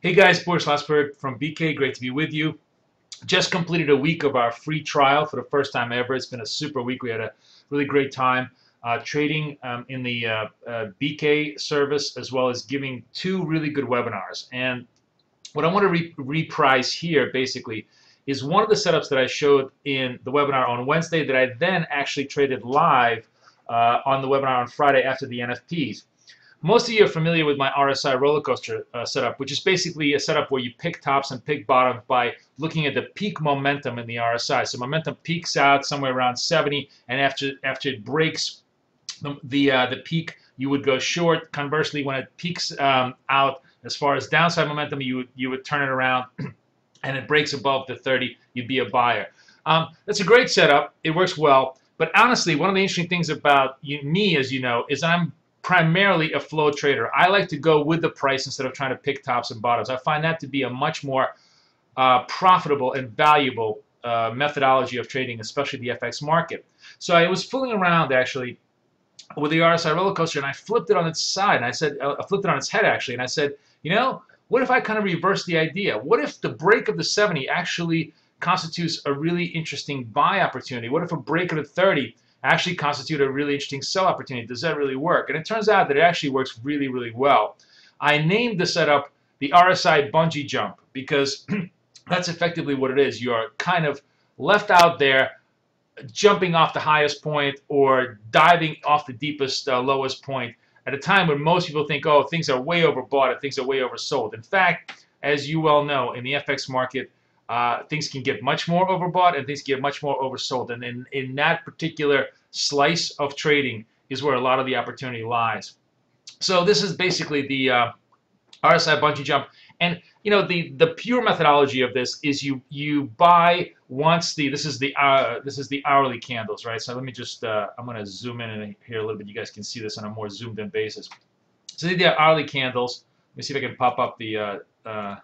Hey guys, Boris Schlossberg from BK. Great to be with you. Just completed a week of our free trial for the first time ever. It's been a super week. We had a really great time uh, trading um, in the uh, uh, BK service as well as giving two really good webinars. And what I want to re reprise here basically is one of the setups that I showed in the webinar on Wednesday that I then actually traded live uh, on the webinar on Friday after the NFPs. Most of you are familiar with my RSI roller coaster uh, setup, which is basically a setup where you pick tops and pick bottoms by looking at the peak momentum in the RSI. So momentum peaks out somewhere around 70, and after after it breaks the the, uh, the peak, you would go short. Conversely, when it peaks um, out as far as downside momentum, you would you would turn it around, and it breaks above the 30, you'd be a buyer. Um, that's a great setup. It works well. But honestly, one of the interesting things about you, me, as you know, is I'm primarily a flow trader. I like to go with the price instead of trying to pick tops and bottoms. I find that to be a much more uh, profitable and valuable uh, methodology of trading, especially the FX market. So I was fooling around actually with the RSI roller coaster, and I flipped it on its side, and I said, uh, I flipped it on its head actually, and I said, you know, what if I kind of reverse the idea? What if the break of the 70 actually constitutes a really interesting buy opportunity? What if a break of the 30 actually constitute a really interesting sell opportunity. Does that really work? And it turns out that it actually works really, really well. I named the setup the RSI bungee jump because that's effectively what it is. You're kind of left out there jumping off the highest point or diving off the deepest, uh, lowest point at a time when most people think, oh, things are way overbought and things are way oversold. In fact, as you well know, in the FX market, uh, things can get much more overbought and things get much more oversold. And in, in that particular slice of trading is where a lot of the opportunity lies. So this is basically the uh, RSI bungee jump. And you know the the pure methodology of this is you you buy once the this is the uh, this is the hourly candles right so let me just uh, I'm gonna zoom in here a little bit you guys can see this on a more zoomed in basis so these are hourly candles let me see if I can pop up the uh, uh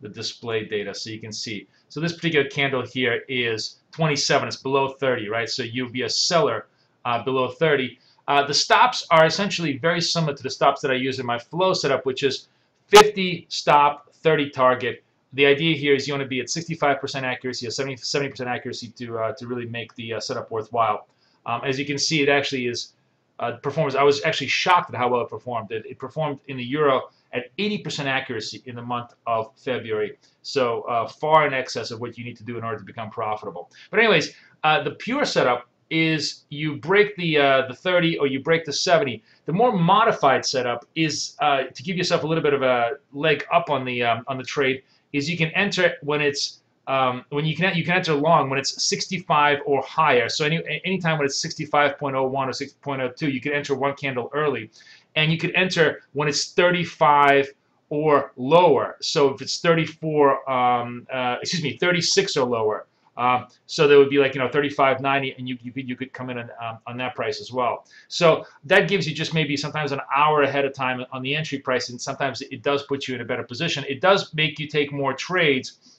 the display data so you can see. So this particular candle here is 27. It's below 30, right? So you'll be a seller uh, below 30. Uh, the stops are essentially very similar to the stops that I use in my flow setup, which is 50 stop, 30 target. The idea here is you want to be at 65% accuracy or 70, 70% accuracy to, uh, to really make the uh, setup worthwhile. Um, as you can see, it actually is uh, performance. I was actually shocked at how well it performed. It, it performed in the euro at 80% accuracy in the month of February. So uh, far in excess of what you need to do in order to become profitable. But anyways, uh, the pure setup is you break the uh, the 30 or you break the 70. The more modified setup is uh, to give yourself a little bit of a leg up on the um, on the trade. Is you can enter when it's um, when you can you can enter long when it's 65 or higher. So any anytime when it's 65.01 or 6.02, you can enter one candle early and you could enter when it's 35 or lower. So if it's 34, um, uh, excuse me, 36 or lower. Uh, so there would be like you know 35.90, and you you could you could come in on, um, on that price as well. So that gives you just maybe sometimes an hour ahead of time on the entry price, and sometimes it does put you in a better position. It does make you take more trades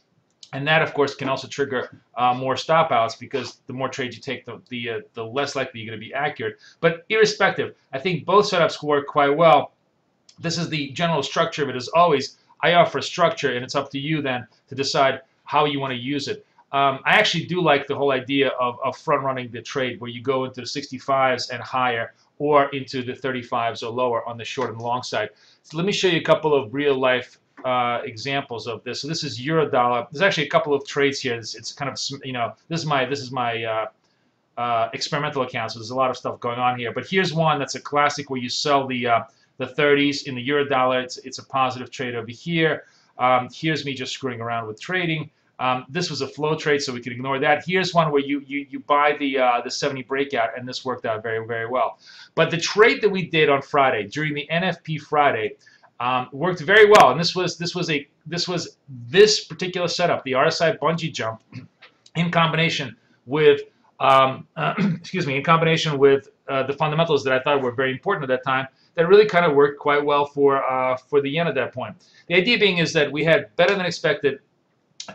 and that, of course, can also trigger uh, more stopouts because the more trades you take, the the, uh, the less likely you're going to be accurate. But irrespective, I think both setups work quite well. This is the general structure of it. As always, I offer structure, and it's up to you then to decide how you want to use it. Um, I actually do like the whole idea of, of front-running the trade where you go into the 65s and higher or into the 35s or lower on the short and long side. So let me show you a couple of real-life uh, examples of this. So this is euro dollar. There's actually a couple of trades here. It's, it's kind of you know this is my this is my uh, uh, experimental account. So there's a lot of stuff going on here. But here's one that's a classic where you sell the uh, the 30s in the euro dollar. It's it's a positive trade over here. Um, here's me just screwing around with trading. Um, this was a flow trade, so we could ignore that. Here's one where you you, you buy the uh, the 70 breakout, and this worked out very very well. But the trade that we did on Friday during the NFP Friday um, worked very well. And this was this was a this was this particular setup, the RSI bungee jump, in combination with um, uh, excuse me, in combination with uh, the fundamentals that I thought were very important at that time, that really kind of worked quite well for uh, for the yen at that point. The idea being is that we had better than expected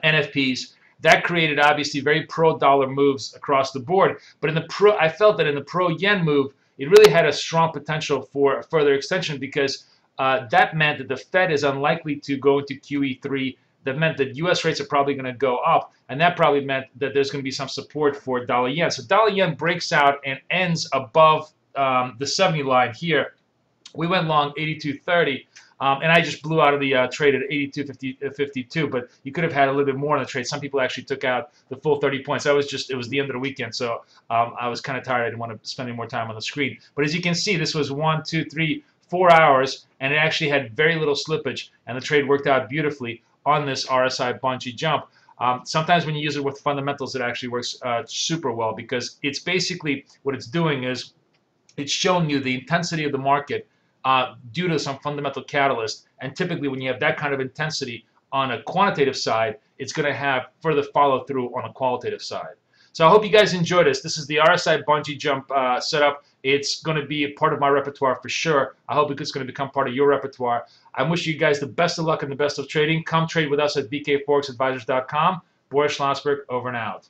NFPs. That created obviously very pro-dollar moves across the board. But in the pro, I felt that in the pro-yen move, it really had a strong potential for further extension because uh, that meant that the Fed is unlikely to go into QE3. That meant that U.S. rates are probably going to go up, and that probably meant that there's going to be some support for dollar yen. So dollar yen breaks out and ends above um, the 70 line here. We went long 82.30. Um, and I just blew out of the uh, trade at 82.52, uh, but you could have had a little bit more on the trade. Some people actually took out the full 30 points. That was just, it was the end of the weekend, so um, I was kind of tired. I didn't want to spend any more time on the screen. But as you can see, this was one, two, three, four hours, and it actually had very little slippage, and the trade worked out beautifully on this RSI bungee jump. Um, sometimes when you use it with fundamentals, it actually works uh, super well because it's basically what it's doing is it's showing you the intensity of the market uh, due to some fundamental catalyst. And typically, when you have that kind of intensity on a quantitative side, it's going to have further follow through on a qualitative side. So I hope you guys enjoyed this. This is the RSI bungee Jump uh, setup. It's going to be a part of my repertoire for sure. I hope it's going to become part of your repertoire. I wish you guys the best of luck and the best of trading. Come trade with us at bkforexadvisors.com. Boris Schlossberg, over and out.